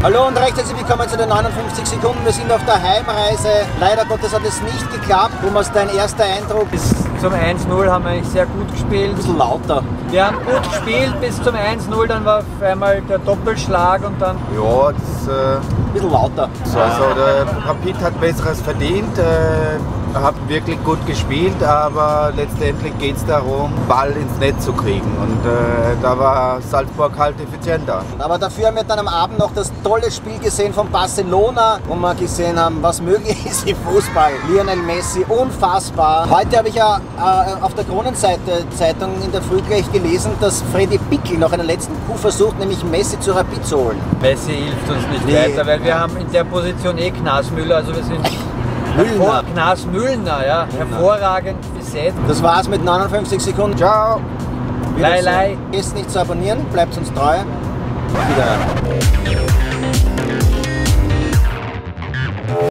Hallo und recht herzlich willkommen zu den 59 Sekunden. Wir sind auf der Heimreise. Leider Gottes hat es nicht geklappt. Thomas, dein erster Eindruck? Bis zum 1-0 haben wir eigentlich sehr gut gespielt. Ein bisschen lauter. Wir haben gut gespielt bis zum 1-0, dann war auf einmal der Doppelschlag und dann. Ja, das, äh, Ein bisschen lauter. so, also der Rapid hat Besseres verdient, äh, hat wirklich gut gespielt, aber letztendlich geht es darum, Ball ins Netz zu kriegen. Und äh, da war Salzburg halt effizienter. Aber dafür haben wir dann am Abend noch das tolle Spiel gesehen von Barcelona, wo wir gesehen haben, was möglich ist im Fußball. Lionel Messi, unfassbar. Heute habe ich ja äh, auf der Kronenseite Zeitung in der Früh gleich gelesen, dass Freddy Pickel noch einen letzten Coup versucht, nämlich Messi zu Rapid zu holen. Messi hilft uns nicht Nee. weiter, weil wir haben in der Position eh Knasmüller, also wir sind Müllner. Knas Müllner, ja, hervorragend besetzt. Das war's mit 59 Sekunden. Ciao! Lei, lei. Vergesst nicht zu abonnieren, bleibt uns treu. Wieder.